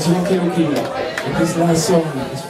tonight, Rocky okay, okay. And this last song is